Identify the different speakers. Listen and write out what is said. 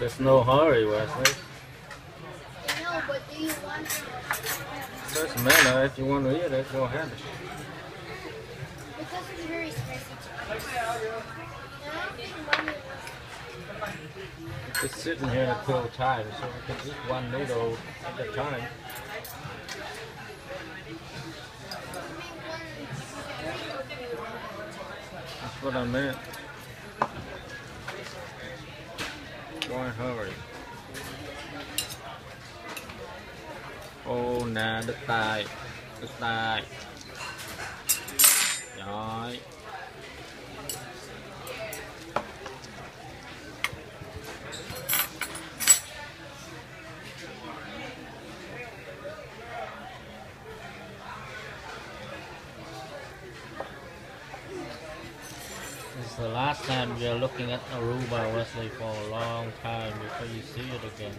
Speaker 1: There's no hurry, Wesley.
Speaker 2: No, but do you want to?
Speaker 1: Doesn't matter if you want to eat it, go ahead.
Speaker 2: Because it's very spicy. And I think mommy
Speaker 1: Just sitting here until time, so we can eat one noodle at a time. That's what I meant. Why hurry? Oh, Ô nè, the tay, đứt tay. This is the last time you're looking at Aruba, Wesley, for a long time before you see it again.